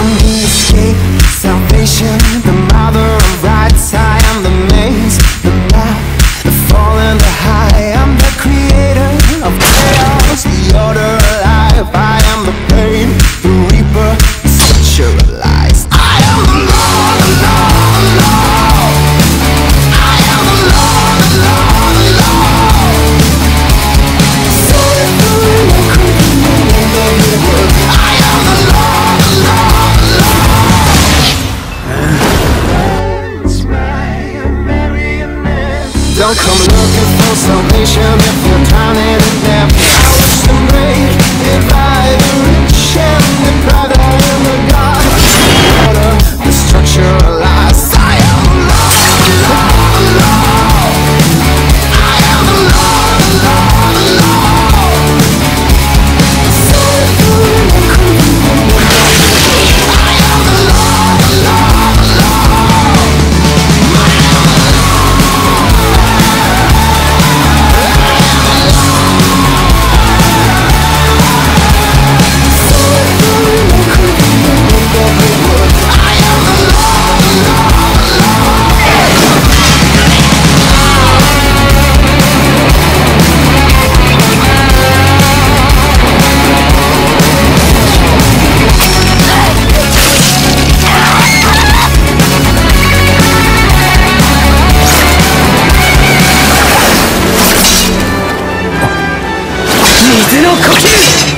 I'm the escape, salvation. Don't come looking for salvation if you're drowning in debt. の呼吸。